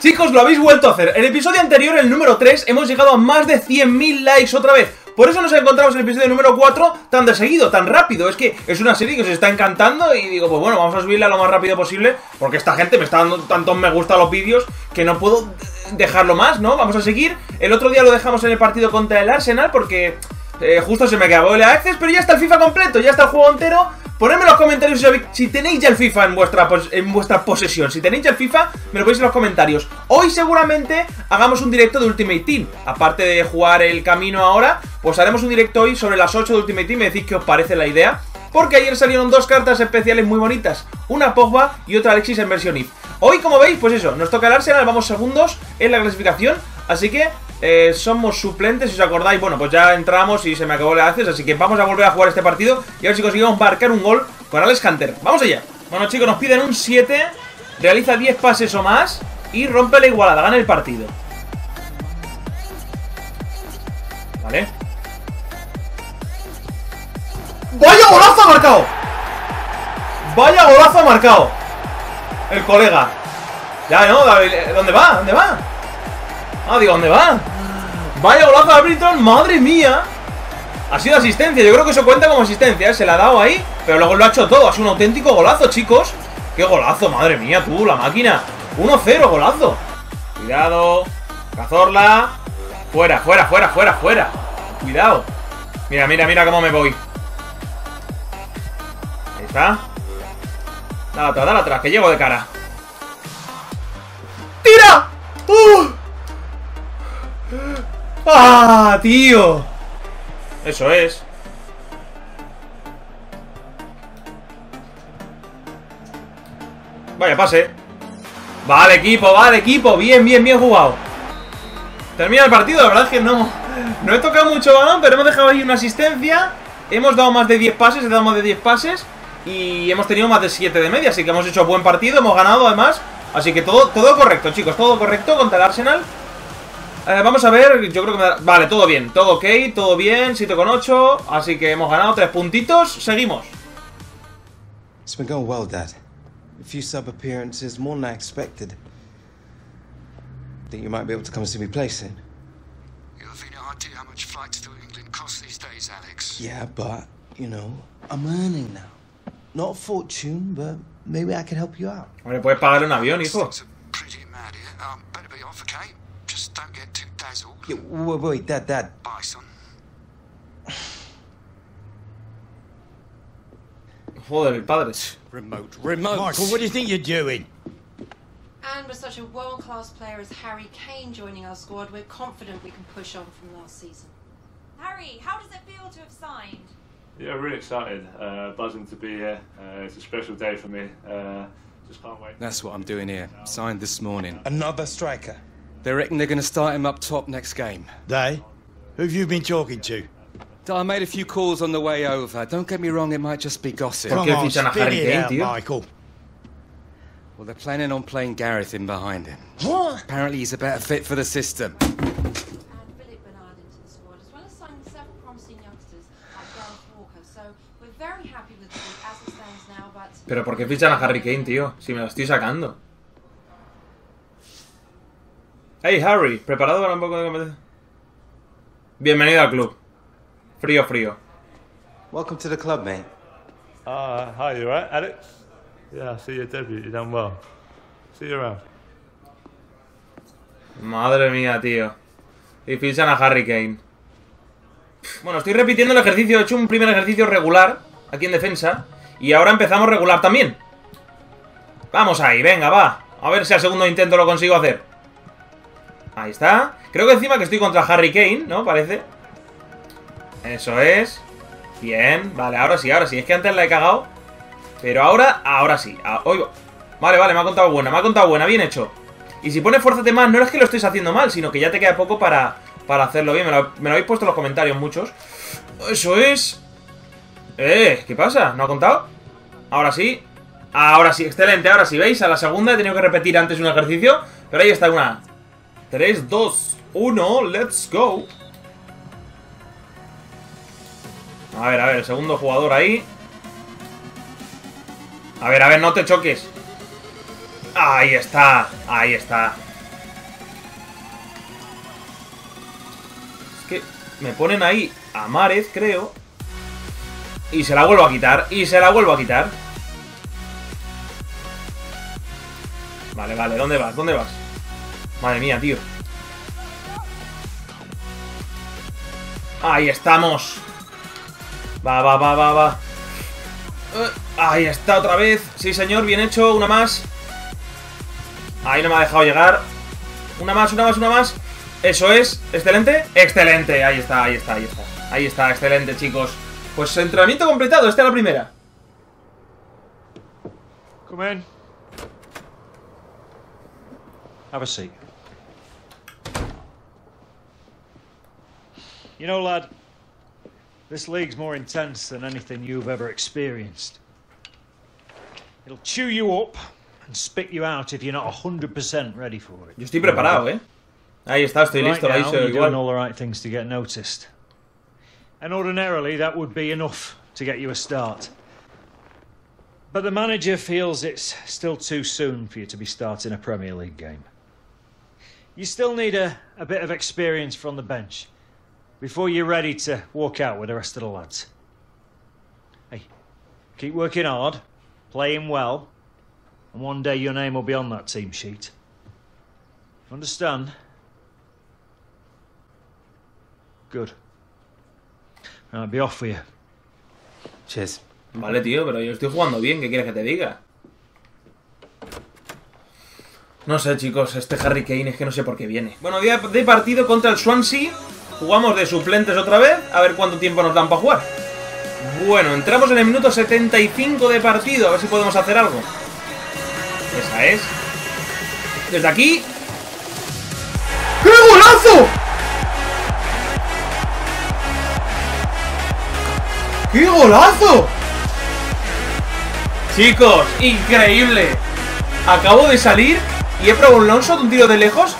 Chicos, lo habéis vuelto a hacer. En el episodio anterior, el número 3, hemos llegado a más de 100.000 likes otra vez. Por eso nos encontramos en el episodio número 4 tan de seguido, tan rápido. Es que es una serie que os está encantando y digo, pues bueno, vamos a subirla lo más rápido posible porque esta gente me está dando tantos me gusta a los vídeos que no puedo dejarlo más, ¿no? Vamos a seguir. El otro día lo dejamos en el partido contra el Arsenal porque eh, justo se me acabó el Access, pero ya está el FIFA completo, ya está el juego entero. Ponedme en los comentarios si, tenéis ya el FIFA en vuestra, en vuestra posesión. Si tenéis ya el FIFA, me lo ponéis en los comentarios. Hoy seguramente hagamos un directo de Ultimate Team. Aparte de jugar el camino ahora, pues haremos un directo hoy sobre las 8 de Ultimate Team. Me decís qué os parece la idea. Porque ayer salieron dos cartas especiales muy bonitas. Una Pogba y otra Alexis en versión IF. Hoy, como veis, pues eso, nos toca el Arsenal, vamos segundos en la clasificación. Así que eh, somos suplentes, si os acordáis, bueno, pues ya entramos y se me acabó el haces, así que vamos a volver a jugar este partido y a ver si conseguimos marcar un gol con Alex Hunter. ¡Vamos allá! Bueno, chicos, nos piden un 7, realiza 10 pases o más y rompe la igualada, gana el partido. Vale. ¡Vaya golazo marcado! ¡Vaya golazo marcado! El colega. Ya, ¿no? ¿Dónde va? ¿Dónde va? Ah, digo, ¿dónde va? Vaya golazo de Britton, madre mía. Ha sido asistencia, yo creo que eso cuenta como asistencia ¿eh? Se la ha dado ahí, pero luego lo ha hecho todo. Ha sido un auténtico golazo, chicos. Qué golazo, madre mía, tú, la máquina. 1-0, golazo. Cuidado Cazorla. Fuera, fuera, fuera, fuera, fuera. Cuidado. Mira, mira, mira cómo me voy. Ahí está. Dale atrás, dale atrás, que llego de cara. ¡Tira! ¡Uh! ¡Ah, tío! Eso es. Vaya, pase. Vale, equipo, vale, equipo. Bien, bien, bien jugado. Termina el partido, la verdad es que no. No he tocado mucho balón, pero hemos dejado ahí una asistencia. Hemos dado más de 10 pases, he dado más de 10 pases. Y hemos tenido más de 7 de media, así que hemos hecho buen partido, hemos ganado además. Así que todo, todo correcto, chicos, todo correcto contra el Arsenal. Eh, vamos a ver, yo creo que me da... Vale, todo bien, todo ok, todo bien, 7 con 8 Así que hemos ganado 3 puntitos, seguimos It's been going well, Dad. A few sub appearances, more than I expected. Think you might be able to come and see me play soon? You have any idea how much flights to England cost these days, Alex? Yeah, but, you know, I'm earning now. Not a fortune, but maybe I can help you out. Hombre, puedes pagar un avión, hijo. Things are pretty mad here. Um, better be off, okay? Just don't get too dazzled. Yeah, wait, wait, Dad, Dad. Bye, son. Joder, el padre. Remote, remote. Michael, what do you think you're doing? And with such a world-class player as Harry Kane joining our squad, we're confident we can push on from last season. Harry, how does it feel to have signed? Yeah, really excited. Uh, buzzing to be here. Uh, it's a special day for me. Uh, just can't wait. That's what I'm doing here. Signed this morning. Another striker. They reckon they're going to start him up top next game. They? Who've you been talking to? I made a few calls on the way over. Don't get me wrong, it might just be gossip. ¿Por qué fichan spit it out, tío? Michael. Well, they're planning on playing Gareth in behind him. What? Apparently, he's a better fit for the system. And Philip Bernard into the squad, as well as signing several promising youngsters like Gareth Walker. So we're very happy with the group as it stands now, but Pero ¿por qué fichan a Harry Kane, tío? Si me lo estoy sacando. Hey, Harry, ¿preparado para un poco de competencia? Bienvenido al club. Frío, frío. Welcome to the club, mate. Ah, hi, you right, Alex? Yeah, I see your debut. You done well. See you around. Madre mía, tío. Y fichan a Harry Kane. Bueno, estoy repitiendo el ejercicio. He hecho un primer ejercicio regular aquí en defensa. Y ahora empezamos regular también. Vamos ahí, venga, va. A ver si al segundo intento lo consigo hacer. Ahí está. Creo que encima que estoy contra Harry Kane, ¿no? Parece. Eso es. Bien. Vale, ahora sí, ahora sí. Es que antes la he cagado. Pero ahora, ahora sí. Ah. Vale, vale, me ha contado buena. Me ha contado buena. Bien hecho. Y si pone fuérzate más, no es que lo estés haciendo mal, sino que ya te queda poco para, para hacerlo bien. Me lo, me lo habéis puesto en los comentarios muchos. Eso es. Eh, ¿qué pasa? ¿No ha contado? Ahora sí. Ahora sí, excelente. Ahora sí, ¿veis? A la segunda he tenido que repetir antes un ejercicio. Pero ahí está una. 3, 2, 1, let's go. A ver, a ver, el segundo jugador ahí. A ver, a ver, no te choques. Ahí está, ahí está. Es que me ponen ahí a Márez, creo. Y se la vuelvo a quitar, y se la vuelvo a quitar. Vale, vale, ¿dónde vas? ¿Dónde vas? Madre mía, tío. Ahí estamos. Va, va, va, va, va. Eh, Ahí está otra vez. Sí, señor, bien hecho. Una más. Ahí no me ha dejado llegar. Una más, una más, una más. Eso es. Excelente. Excelente. Ahí está, ahí está, ahí está. Ahí está, excelente, chicos. Pues entrenamiento completado. Esta es la primera. Come in. Have a seat. You know, lad, this league's more intense than anything you've ever experienced. It'll chew you up and spit you out if you're not 100% ready for it. Yo estoy preparado, ¿eh? Ahí está, estoy Right listo. Now, you're doing all the right things to get noticed. And ordinarily, that would be enough to get you a start. But the manager feels it's still too soon for you to be starting a Premier League game. You still need a, a bit of experience from the bench before you're ready to walk out with the rest of the lads. Hey, keep working hard, playing well, and one day your name will be on that team sheet. Understand? Good. I'll be off for you. Cheers. Vale, tío, pero yo estoy jugando bien. ¿Qué quieres que te diga? No sé, chicos, este Harry Kane es que no sé por qué viene. Bueno, día de partido contra el Swansea. Jugamos de suplentes otra vez. A ver cuánto tiempo nos dan para jugar. Bueno, entramos en el minuto 75 de partido. A ver si podemos hacer algo. Esa es. Desde aquí. ¡Qué golazo! ¡Qué golazo! Chicos, increíble. Acabo de salir y he probado un Lonso de un tiro de lejos.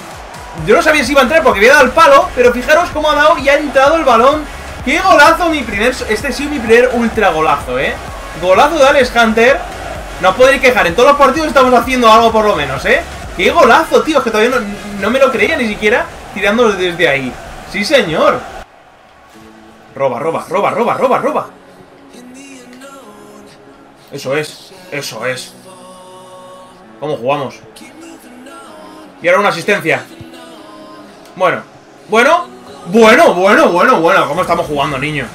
Yo no sabía si iba a entrar porque había dado el palo, pero fijaros cómo ha dado y ha entrado el balón. ¡Qué golazo! Mi primer, este ha sido mi primer ultra golazo, ¿eh? Golazo de Alex Hunter. No os quejar, en todos los partidos estamos haciendo algo por lo menos, ¿eh? ¡Qué golazo, tío! Es que todavía no, no me lo creía ni siquiera tirándolo desde ahí. ¡Sí, señor! Roba, roba, roba, roba, roba, roba. Eso es, eso es. ¿Cómo jugamos? Y ahora una asistencia. Bueno, bueno, bueno, bueno, bueno, bueno. ¿Cómo estamos jugando, niño?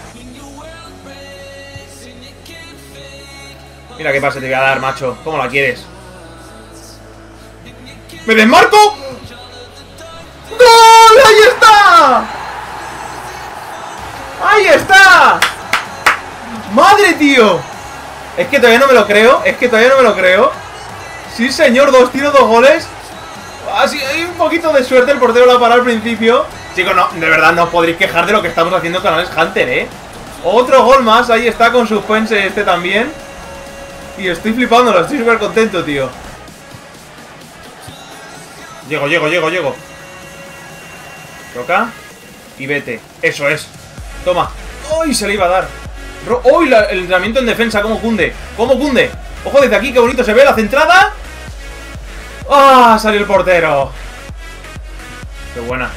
Mira qué pase te voy a dar, macho. ¿Cómo la quieres? ¡Me desmarco! ¡Gol! ¡Ahí está! ¡Ahí está! ¡Madre, tío! Es que todavía no me lo creo. Es que todavía no me lo creo. Sí, señor. Dos tiros, dos goles. Así, hay un poquito de suerte. El portero la paró al principio. Chicos, no, de verdad no os podréis quejar de lo que estamos haciendo con Alex Hunter, ¿eh? Otro gol más. Ahí está con suspense este también. Y estoy flipándolo. Estoy súper contento, tío. Llego, llego, llego, llego. Toca. Y vete. Eso es. Toma. ¡Uy! Se le iba a dar. ¡Uy! el entrenamiento en defensa, cómo cunde. ¿Cómo cunde? Ojo desde aquí, qué bonito se ve la centrada. ¡Ah! Salió el portero. Qué buena.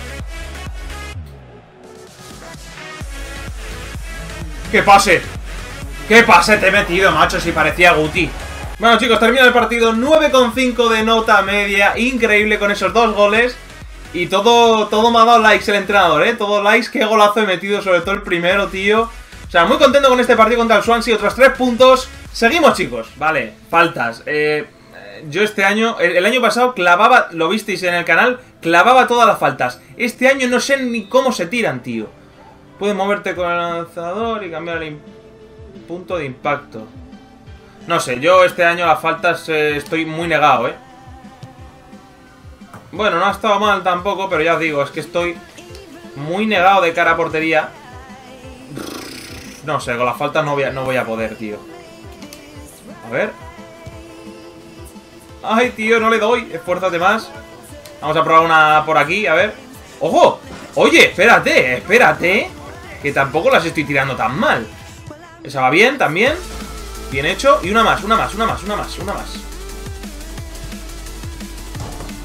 ¡Qué pase! ¡Qué pase te he metido, macho! Si parecía Guti. Bueno, chicos, termina el partido 9,5 de nota media. Increíble con esos dos goles. Y todo, todo me ha dado likes el entrenador, ¿eh? Todo likes, qué golazo he metido, sobre todo el primero, tío. O sea, muy contento con este partido contra el Swansea, otros tres puntos. Seguimos, chicos. Vale, faltas. Eh, yo este año, el, año pasado clavaba, lo visteis en el canal, clavaba todas las faltas. Este año no sé ni cómo se tiran, tío. Puedes moverte con el lanzador y cambiar el punto de impacto. No sé, yo este año las faltas eh, estoy muy negado, ¿eh? Bueno, no ha estado mal tampoco, pero ya os digo, es que estoy muy negado de cara a portería. No sé, con las faltas no voy a poder, tío. A ver. Ay, tío, no le doy. Esfuérzate más. Vamos a probar una por aquí, a ver. ¡Ojo! Oye, espérate, espérate. Que tampoco las estoy tirando tan mal. Esa va bien, también. Bien hecho. Y una más, una más, una más, una más, una más.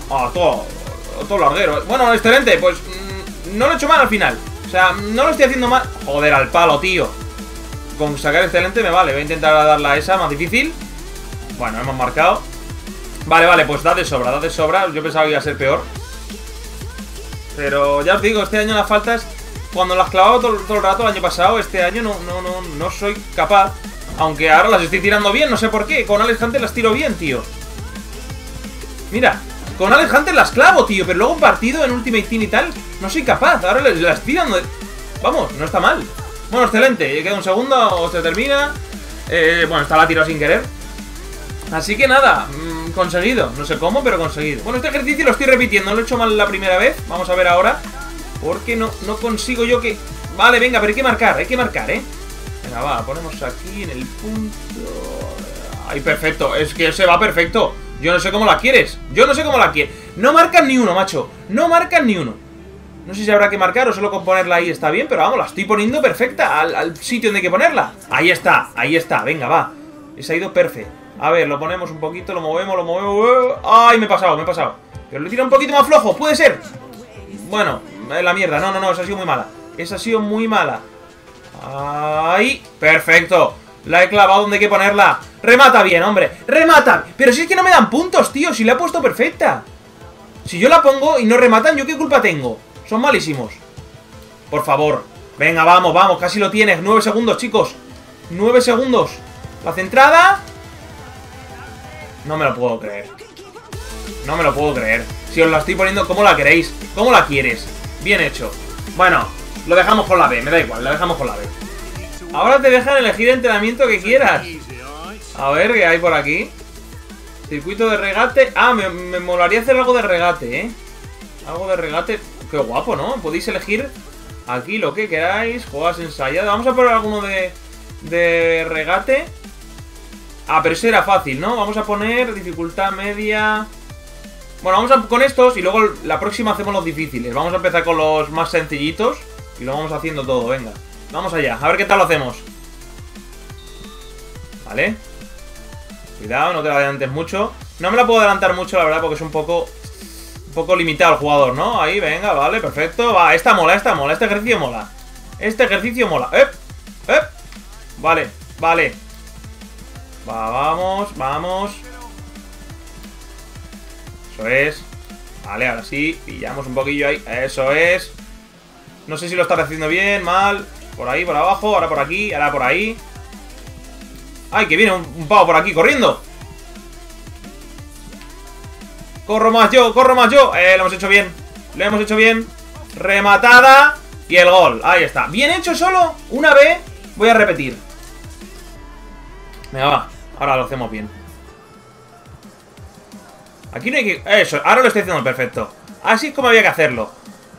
Ah, todo, todo larguero. Bueno, excelente. Pues mm, no lo he hecho mal al final. sea, no lo estoy haciendo mal. Joder, al palo, tío. Con sacar excelente me vale. Voy a intentar darla a esa, más difícil. Bueno, hemos marcado. Vale, vale, pues da de sobra, da de sobra. Yo pensaba que iba a ser peor. Pero ya os digo, este año las faltas, cuando las clavaba todo, todo el rato el año pasado, este año no, no, no, no soy capaz. Aunque ahora las estoy tirando bien, no sé por qué. Con Alex las tiro bien, tío. Mira, con Alex las clavo, tío. Pero luego un partido en Ultimate Team y tal, no soy capaz. Ahora las, las tirando. Vamos, no está mal. Bueno, excelente. Queda un segundo se termina. Eh, bueno, está la tiro sin querer. Así que nada, conseguido. No sé cómo, pero conseguido. Bueno, este ejercicio lo estoy repitiendo. Lo he hecho mal la primera vez. Vamos a ver ahora. Porque no, no consigo yo que... Vale, venga, pero hay que marcar. Hay que marcar, ¿eh? Venga, va, ponemos aquí en el punto... Ay, perfecto. Es que se va perfecto. Yo no sé cómo la quieres. Yo no sé cómo la quieres. No marcan ni uno, macho. No marcan ni uno. No sé si habrá que marcar o solo con ponerla ahí está bien, pero vamos, la estoy poniendo perfecta al, sitio donde hay que ponerla. Ahí está, ahí está. Venga, va. Esa ha ido perfecto. A ver, lo ponemos un poquito, lo movemos, lo movemos. ¡Ay, me he pasado, me he pasado! Pero lo he tirado un poquito más flojo, puede ser. Bueno, la mierda. No, no, no, esa ha sido muy mala. Esa ha sido muy mala. ¡Ay! ¡Perfecto! La he clavado donde hay que ponerla. Remata bien, hombre. Remata. Pero si es que no me dan puntos, tío. Si la he puesto perfecta. Si yo la pongo y no rematan, ¿yo qué culpa tengo? Son malísimos. Por favor. Venga, vamos, vamos. Casi lo tienes. Nueve segundos, chicos. Nueve segundos. La centrada. No me lo puedo creer. No me lo puedo creer. Si os la estoy poniendo, ¿cómo la queréis? ¿Cómo la quieres? Bien hecho. Bueno, lo dejamos con la B, me da igual, lo dejamos con la B. Ahora te dejan elegir el entrenamiento que quieras. A ver, ¿qué hay por aquí? Circuito de regate. Ah, me, molaría hacer algo de regate, ¿eh? Algo de regate. Qué guapo, ¿no? Podéis elegir aquí lo que queráis. Juegas ensayadas. Vamos a poner alguno de, de regate. Ah, pero ese era fácil, ¿no? Vamos a poner dificultad media... Bueno, vamos a, con estos y luego la próxima hacemos los difíciles. Vamos a empezar con los más sencillitos y lo vamos haciendo todo, venga. Vamos allá, a ver qué tal lo hacemos. Vale. Cuidado, no te la adelantes mucho. No me la puedo adelantar mucho, la verdad, porque es un poco... Un poco limitado el jugador, ¿no? Ahí, venga, vale, perfecto. Va, esta mola, esta mola, este ejercicio mola. Este ejercicio mola. ¡Ep! ¡Ep! Vale, vale. Va, vamos, vamos. Eso es. Vale, ahora sí. Pillamos un poquillo ahí. Eso es. No sé si lo está haciendo bien, mal. Por ahí, por abajo. Ahora por aquí. Ahora por ahí. ¡Ay, que viene un, un pavo por aquí corriendo! ¡Corro más yo! ¡Corro más yo! Eh, lo hemos hecho bien. Lo hemos hecho bien. Rematada. Y el gol. Ahí está. Bien hecho solo. Una vez. Voy a repetir. Venga, va. Ahora lo hacemos bien. Aquí no hay que... Eso, ahora lo estoy haciendo perfecto. Así es como había que hacerlo.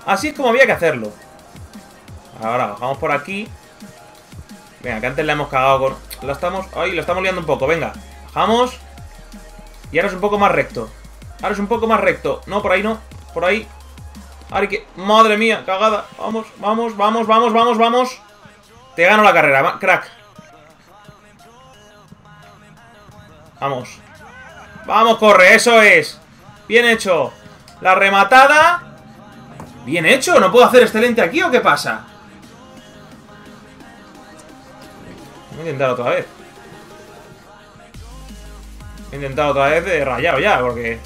Así es como había que hacerlo. Ahora, bajamos por aquí. Venga, que antes la hemos cagado con... La estamos... Ay, la estamos liando un poco, venga. Bajamos. Y ahora es un poco más recto. Ahora es un poco más recto. No, por ahí no. Por ahí. Ahora que... Madre mía, cagada. Vamos, vamos, vamos, vamos, vamos, vamos. Te gano la carrera, crack. Vamos. Vamos, corre, eso es. Bien hecho. La rematada. Bien hecho. ¿No puedo hacer excelente aquí o qué pasa? Voy a intentar otra vez. He intentado otra vez de rayado ya, porque...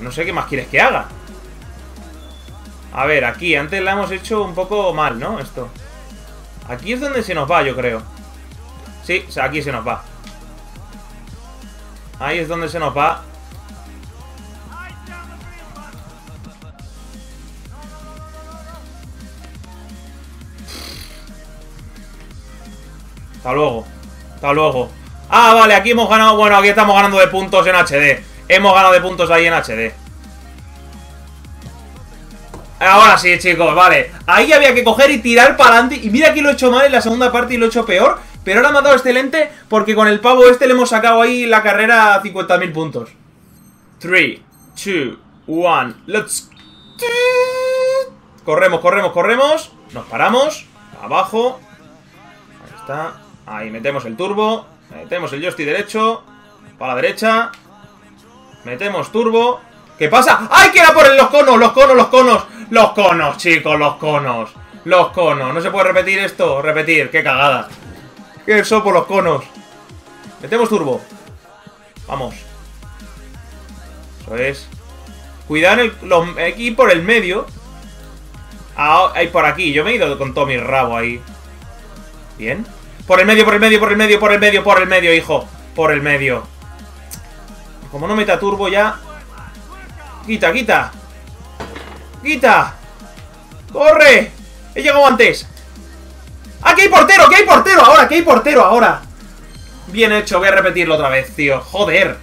No sé qué más quieres que haga. A ver, aquí, antes la hemos hecho un poco mal, ¿no? Esto. Aquí es donde se nos va, yo creo. Sí, aquí se nos va. Ahí es donde se nos va. Hasta luego. Hasta luego. Ah, vale, aquí hemos ganado... Bueno, aquí estamos ganando de puntos en HD. Hemos ganado de puntos ahí en HD. Ahora sí, chicos, vale. Ahí había que coger y tirar para adelante. Y mira que lo he hecho mal en la segunda parte y lo he hecho peor. Pero ahora me ha dado excelente porque con el pavo este le hemos sacado ahí la carrera a 50.000 puntos. 3, 2, 1, let's... Corremos, corremos, corremos. Nos paramos. Abajo. Ahí está. Ahí metemos el turbo. Metemos el joystick derecho. Para la derecha. Metemos turbo. ¿Qué pasa? ¡Ay, que era por el- los conos, los conos, los conos! Los conos, chicos, los conos. Los conos. No se puede repetir esto. Repetir, qué cagada. ¿Qué eso por los conos? Metemos turbo. Vamos. Eso es. Cuidar el, los, aquí por el medio. Ah, ahí por aquí. Yo me he ido con todo mi rabo ahí. Bien. Por el medio, por el medio, por el medio, por el medio, por el medio, hijo. Por el medio. Como no meta turbo ya. Quita, quita. Quita. ¡Corre! He llegado antes. ¡Aquí hay portero! ¡Aquí hay portero! Ahora, aquí hay portero ahora. Bien hecho, voy a repetirlo otra vez, tío. Joder.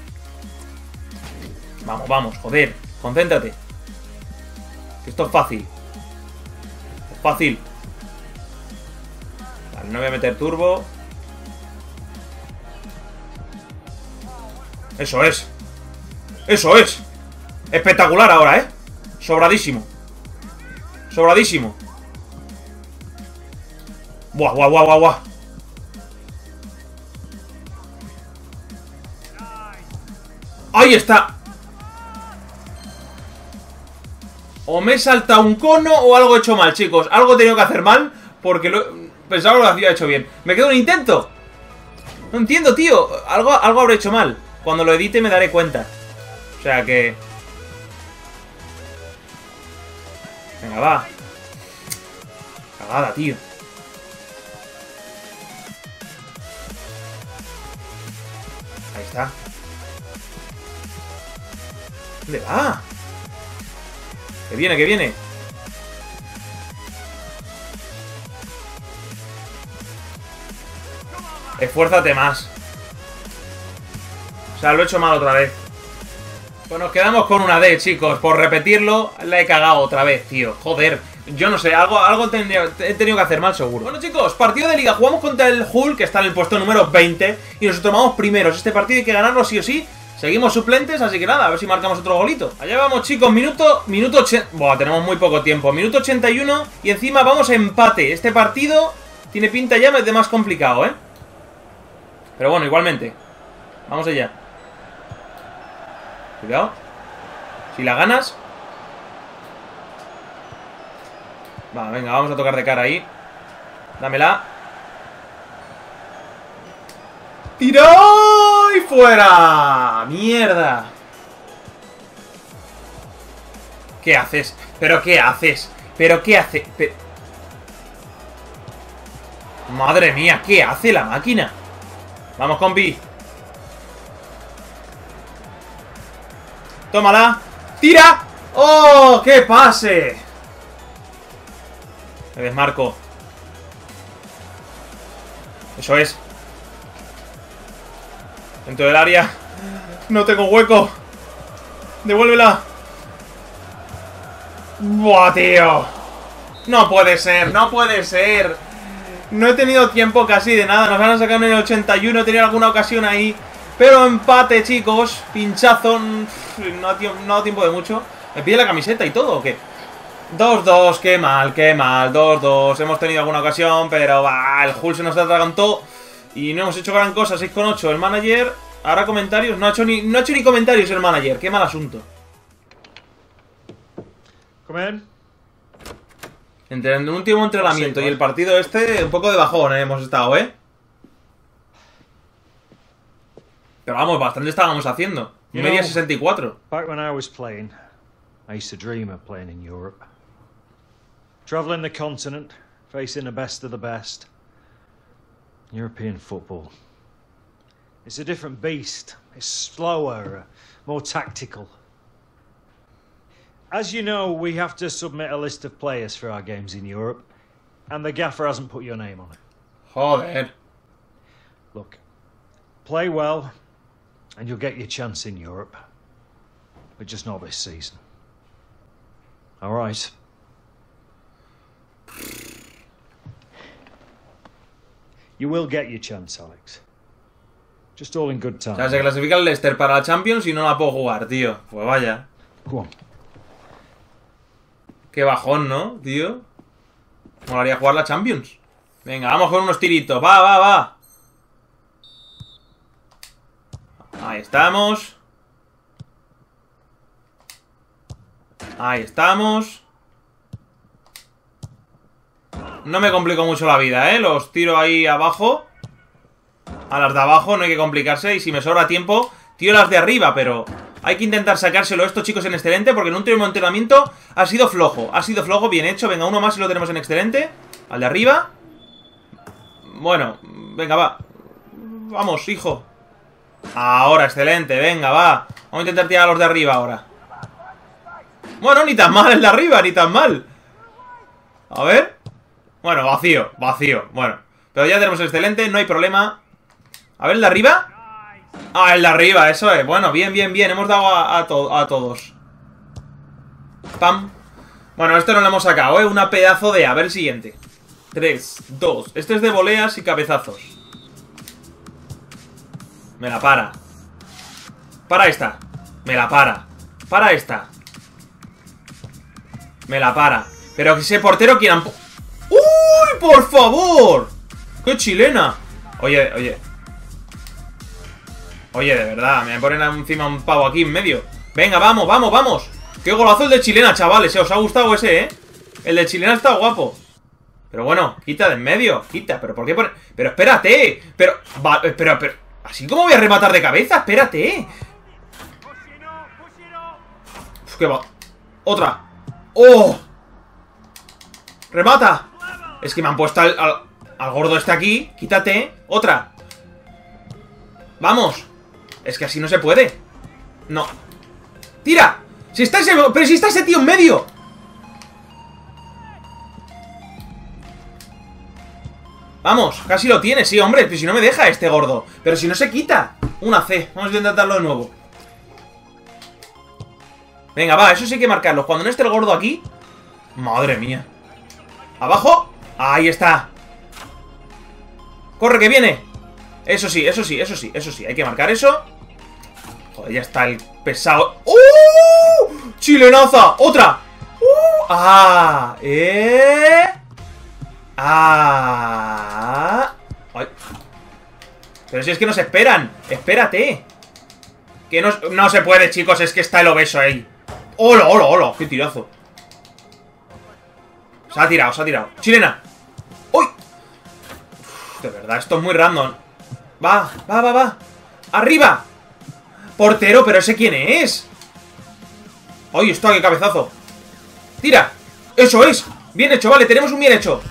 Vamos, vamos, joder. Concéntrate. Que esto es fácil. Es fácil. Vale, no voy a meter turbo. Eso es. Eso es. Espectacular ahora, ¿eh? Sobradísimo. Sobradísimo. Buah, buah, buah, buah, buah. Ahí está. O me he saltado un cono o algo he hecho mal, chicos. Algo he tenido que hacer mal porque lo... pensaba que lo había hecho bien. Me quedo un intento. No entiendo, tío. Algo, algo habré hecho mal. Cuando lo edite me daré cuenta. O sea que... Venga, va. Cagada, tío. ¿Dónde va? Que viene, que viene. Esfuérzate más. O sea, lo he hecho mal otra vez. Pues nos quedamos con una D, chicos. Por repetirlo, la he cagado otra vez, tío. Joder. Yo no sé, algo, algo tendría- he tenido que hacer mal, seguro. Bueno, chicos, partido de liga. Jugamos contra el Hull, que está en el puesto número 20. Y nos tomamos primeros. Este partido hay que ganarlo sí o sí. Seguimos suplentes, así que nada, a ver si marcamos otro golito. Allá vamos, chicos. Minuto, minuto 80. Buah, tenemos muy poco tiempo. Minuto 81. Y encima vamos a empate. Este partido tiene pinta ya de más complicado, ¿eh? Pero bueno, igualmente. Vamos allá. Cuidado. Si la ganas. Va, venga, vamos a tocar de cara ahí. Dámela. ¡Tiró! ¡Y fuera! ¡Mierda! ¿Qué haces? ¿Pero qué haces? ¿Pero qué hace? Madre mía, ¿qué hace la máquina? Vamos, compi. Tómala. ¡Tira! ¡Oh! ¡Qué pase! Me desmarco. Eso es. Dentro del área. No tengo hueco. Devuélvela. Buah, tío. No puede ser, no puede ser. No he tenido tiempo casi de nada. Nos van a sacar en el 81. He tenido alguna ocasión ahí. Pero empate, chicos. Pinchazo. mm, No ha, no ha tiempo de mucho. ¿Me pide la camiseta y todo o qué? 2-2, qué mal, qué mal. 2-2. Hemos tenido alguna ocasión, pero va, el Hull se nos atragantó. Y no hemos hecho gran cosa. 6 con 8. El manager. Ahora comentarios. No ha hecho ni, no ha hecho ni comentarios el manager. Qué mal asunto. Come in. Entre el último entrenamiento Sí, y el partido este, un poco de bajón eh, hemos estado, ¿eh? Pero vamos, bastante estábamos haciendo. Media know- 64. Back when I was playing, I used to dream of playing in Europe. Travelling the continent, facing the best of the best. European football. It's a different beast. It's slower, uh, more tactical. As you know, we have to submit a list of players for our games in Europe, and the gaffer hasn't put your name on it. Joder. Look, play well, and you'll get your chance in Europe. But just not this season. All right. You will get your chance, Alex. Just all in good O time. sea, se clasifica el Leicester para la Champions y no la puedo jugar, tío. Pues vaya. Go on. Qué bajón, ¿no, tío? Molaría jugar la Champions. Venga, vamos con unos tiritos. Va, va, va. Ahí estamos. Ahí estamos. No me complico mucho la vida, ¿eh? Los tiro ahí abajo. A las de abajo no hay que complicarse. Y si me sobra tiempo, tiro las de arriba, pero... Hay que intentar sacárselo. A estos chicos en excelente Porque en un último entrenamiento ha sido flojo. Ha sido flojo, bien hecho, venga, uno más y lo tenemos en excelente. Al de arriba. Bueno, venga, va. Vamos, hijo. Ahora, excelente, venga, va. Vamos a intentar tirar a los de arriba ahora. Bueno, ni tan mal el de arriba, ni tan mal. A ver Bueno, vacío, vacío, bueno Pero ya tenemos excelente, no hay problema A ver, el de arriba Ah, el de arriba, eso es. Bueno, bien, bien, bien. Hemos dado a, a todos. Pam. Bueno, esto no lo hemos sacado, ¿eh? Una pedazo de... A ver el siguiente. 3, 2. Este es de voleas y cabezazos. Me la para. Para esta. Me la para. Para esta. Me la para. Pero que ese portero quieran... ¡Uy, por favor! ¡Qué chilena! Oye, oye. Oye, de verdad, me ponen encima un pavo aquí en medio. Venga, vamos, vamos, vamos. Qué golazo el de chilena, chavales. ¿eh? ¿Os ha gustado ese, eh? El de chilena está guapo. Pero bueno, quita de en medio. Quita, pero ¿por qué poner...? Pero espérate. Pero... Va, pero, pero... Así como voy a rematar de cabeza, espérate. Uf, ¿Qué va? Otra. ¡Oh! ¡Remata! Es que me han puesto al, gordo este aquí. Quítate. Otra. ¡Vamos! Es que así no se puede. No. ¡Tira! Si está ese... ¡Pero si está ese tío en medio! Vamos, casi lo tiene, sí, hombre Pero si no me deja este gordo Pero si no se quita Una C, vamos a intentarlo de nuevo Venga, va, eso sí hay que marcarlo Cuando no esté el gordo aquí Madre mía ¿Abajo? Ahí está Corre, que viene Eso sí, eso sí, eso sí, eso sí Hay que marcar eso Joder, ya está el pesado ¡Uh! ¡Chilenaza! ¡Otra! ¡Uh! ¡Ah! ¿Eh? ¡Ah! Ay. Pero si es que nos esperan Espérate Que no, no se puede, chicos Es que está el obeso ahí ¡Hola, hola, hola! ¡Qué tirazo! Se ha tirado, se ha tirado ¡Chilena! De verdad, esto es muy random Va, va, va, va ¡Arriba! Portero, pero ese quién es ¡Ay, está, qué cabezazo! ¡Tira! ¡Eso es! Bien hecho, vale, tenemos un bien hecho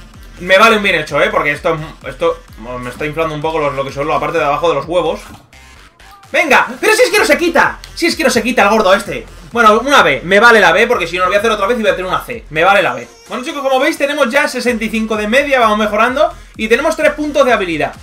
Me vale un bien hecho, ¿eh? Porque esto, esto me está inflando un poco lo, lo que son la parte de abajo de los huevos ¡Venga! ¡Pero si es que no se quita! Si es que no se quita el gordo este Bueno, una B, me vale la B Porque si no lo voy a hacer otra vez y voy a tener una C Me vale la B Bueno chicos, como veis tenemos ya 65 de media Vamos mejorando Y tenemos 3 puntos de habilidad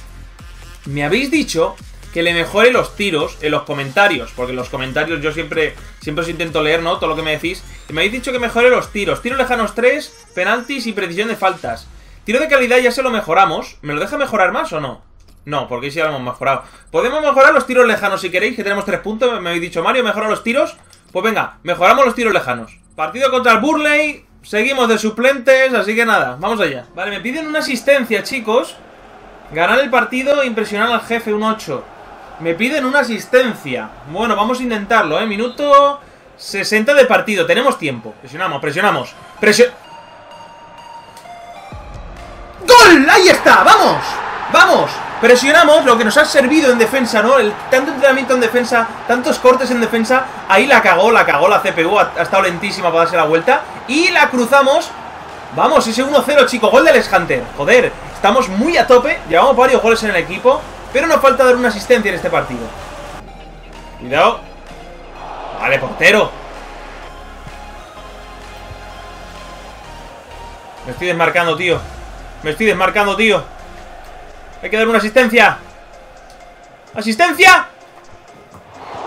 Me habéis dicho que le mejore los tiros en los comentarios Porque en los comentarios yo siempre Siempre os intento leer, ¿no? Todo lo que me decís Y me habéis dicho que mejore los tiros Tiros lejanos 3, penaltis y precisión de faltas Tiro de calidad ya se lo mejoramos ¿Me lo deja mejorar más o no? No, porque sí lo hemos mejorado Podemos mejorar los tiros lejanos si queréis Que tenemos 3 puntos Me habéis dicho, Mario, mejora los tiros Pues venga, mejoramos los tiros lejanos Partido contra el Burley Seguimos de suplentes, así que nada, vamos allá Vale, me piden una asistencia, chicos Ganar el partido, impresionar al jefe, un 8 Me piden una asistencia Bueno, vamos a intentarlo, ¿eh? Minuto 60 de partido, tenemos tiempo Presionamos, presionamos Presio... ¡Gol! ¡Ahí está! ¡Vamos! ¡Vamos! Presionamos lo que nos ha servido en defensa, ¿no? Tanto entrenamiento en defensa, tantos cortes en defensa Ahí la cagó, la cagó la CPU Ha, ha estado lentísima para darse la vuelta Y la cruzamos. Vamos, ese 1-0, chico, gol de Alex Hunter Joder, estamos muy a tope Llevamos varios goles en el equipo Pero nos falta dar una asistencia en este partido. Cuidado. Vale, portero. Me estoy desmarcando, tío. Me estoy desmarcando, tío Hay que dar una asistencia ¡Asistencia!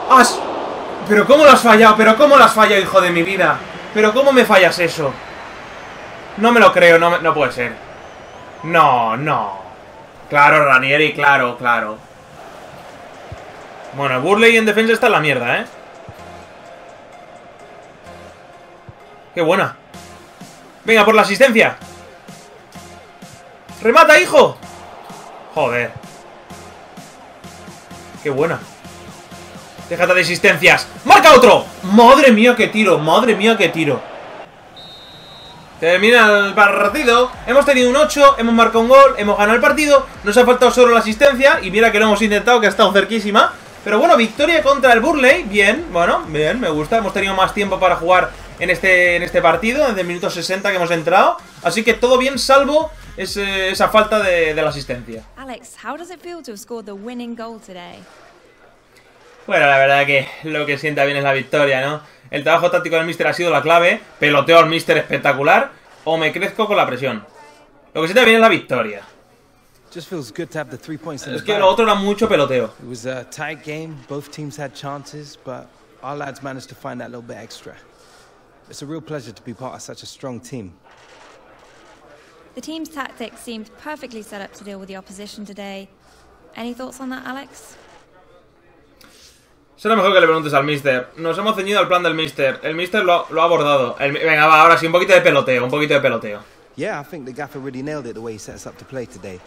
¡As! ¿Pero cómo lo has fallado? ¿Pero cómo lo has fallado, hijo de mi vida? ¿Pero cómo me fallas eso? No me lo creo, no, puede ser No, no Claro, Ranieri, claro, claro Bueno, Burley en defensa está en la mierda, ¿eh? Qué buena Venga, por la asistencia ¡Remata, hijo! Joder Qué buena Déjate de asistencias ¡Marca otro! Madre mía, qué tiro, madre mía, qué tiro. Termina el partido. Hemos tenido un 8, hemos marcado un gol, hemos ganado el partido. Nos ha faltado solo la asistencia. Y mira que lo hemos intentado, que ha estado cerquísima. Pero bueno, victoria contra el Burley. Bien, bueno, bien, me gusta. Hemos tenido más tiempo para jugar en este, en este partido, desde el minuto 60 que hemos entrado. Así que todo bien, salvo ese- esa falta de, de la asistencia. Alex, how does it feel to have scored the winning goal today? Bueno, la verdad que lo que sienta bien es la victoria, ¿no? El trabajo táctico del Mister ha sido la clave. Peloteo al Mister espectacular. O me crezco con la presión. Lo que sienta bien es la victoria. Just feels good to have the three points in Es que lo otro era mucho peloteo. It was a tight game. Both teams had chances, but our lads managed to find that little bit extra. It's a real pleasure to be part of such a strong team. The team's tactics seemed perfectly set up to deal with the opposition today. Any thoughts on that, Alex? Será mejor que le preguntes al Mister. Nos hemos ceñido al plan del Mister. El Mister lo, lo ha abordado. El- venga, va, ahora sí, un poquito de peloteo, un poquito de peloteo. Yeah, I think the gaffer really nailed it the way he set us up to play today.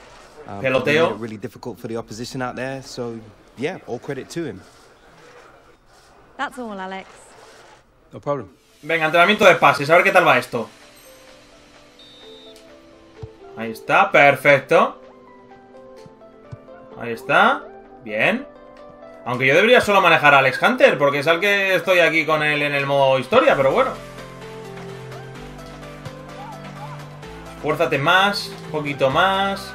Um, Peloteo. it really difficult for the opposition out there. So yeah, all credit to him. That's all, Alex. No problem. Venga, entrenamiento de pases, a ver qué tal va esto. Ahí está, perfecto. Ahí está, bien. Aunque yo debería solo manejar a Alex Hunter, porque es al que estoy aquí con él en el modo historia, pero bueno. Fuérzate más, un poquito más.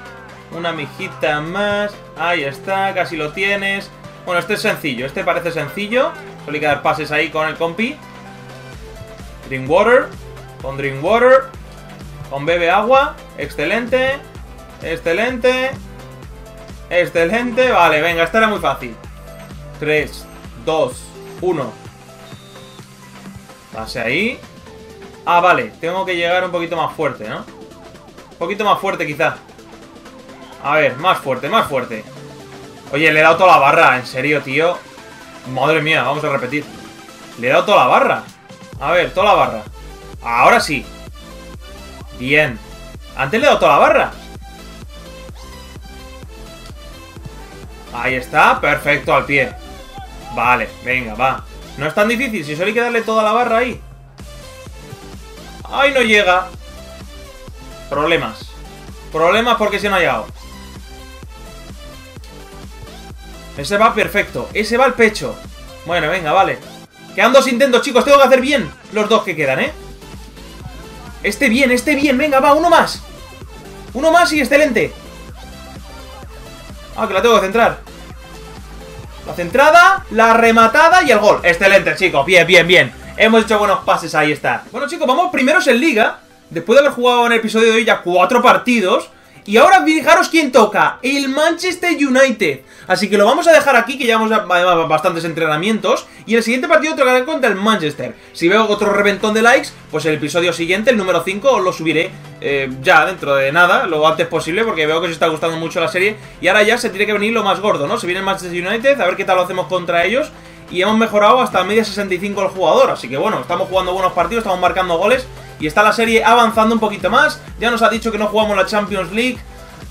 Una mijita más. Ahí está, casi lo tienes. Bueno, este es sencillo, este parece sencillo. Solo hay que dar pases ahí con el compi. Drinkwater. Con Drinkwater. Con bebe agua. Excelente. Excelente. Excelente. Vale, venga, esta era muy fácil. 3, 2, 1. Pase ahí. Ah, vale. Tengo que llegar un poquito más fuerte, ¿no? Un poquito más fuerte, quizá. A ver, más fuerte, más fuerte. Oye, le he dado toda la barra. En serio, tío. Madre mía, vamos a repetir. Le he dado toda la barra. A ver, toda la barra. Ahora sí. Bien. Antes le he dado toda la barra. Ahí está, perfecto, al pie. Vale, venga, va. No es tan difícil, si solo hay que darle toda la barra ahí. ¡Ay, no llega! Problemas. Problemas porque se no ha llegado. Ese va perfecto. Ese va al pecho. Bueno, venga, vale. Quedan dos intentos, chicos. Tengo que hacer bien los dos que quedan, ¿eh? Este bien, este bien. Venga, va, uno más. Uno más y excelente. Ah, que la tengo que centrar. La centrada, la rematada y el gol. Excelente, chicos. Bien, bien, bien. Hemos hecho buenos pases, ahí está. Bueno, chicos, vamos primeros en liga. Después de haber jugado en el episodio de hoy ya cuatro partidos. Y ahora fijaros quién toca. El Manchester United. Así que lo vamos a dejar aquí, que llevamos además bastantes entrenamientos. Y el siguiente partido tocará contra el Manchester. Si veo otro reventón de likes, pues el episodio siguiente, el número 5, os lo subiré eh, ya dentro de nada, lo antes posible, porque veo que os está gustando mucho la serie. Y ahora ya se tiene que venir lo más gordo, ¿no? Se viene el Manchester United, a ver qué tal lo hacemos contra ellos. Y hemos mejorado hasta media 65 el jugador. Así que bueno, estamos jugando buenos partidos, estamos marcando goles. Y está la serie avanzando un poquito más. Ya nos ha dicho que no jugamos la Champions League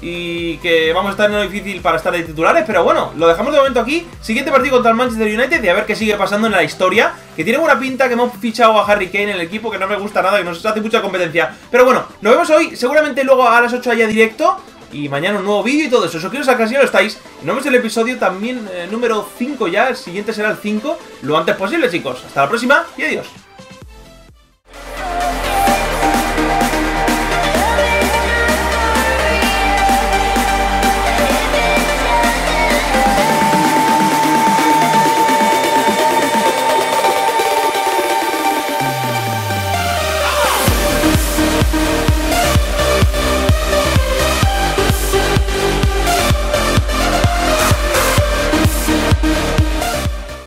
y que vamos a estar en lo difícil para estar de titulares, pero bueno, lo dejamos de momento aquí. Siguiente partido contra el Manchester United y a ver qué sigue pasando en la historia. Que tiene buena pinta, que hemos fichado a Harry Kane en el equipo, que no me gusta nada, que nos hace mucha competencia. Pero bueno, nos vemos hoy, seguramente luego a las 8 haya directo. Y mañana un nuevo vídeo y todo eso. Suscribiros al canal si no lo estáis. Y nos vemos el episodio también eh, número 5 ya. El siguiente será el 5. Lo antes posible, chicos. Hasta la próxima y adiós.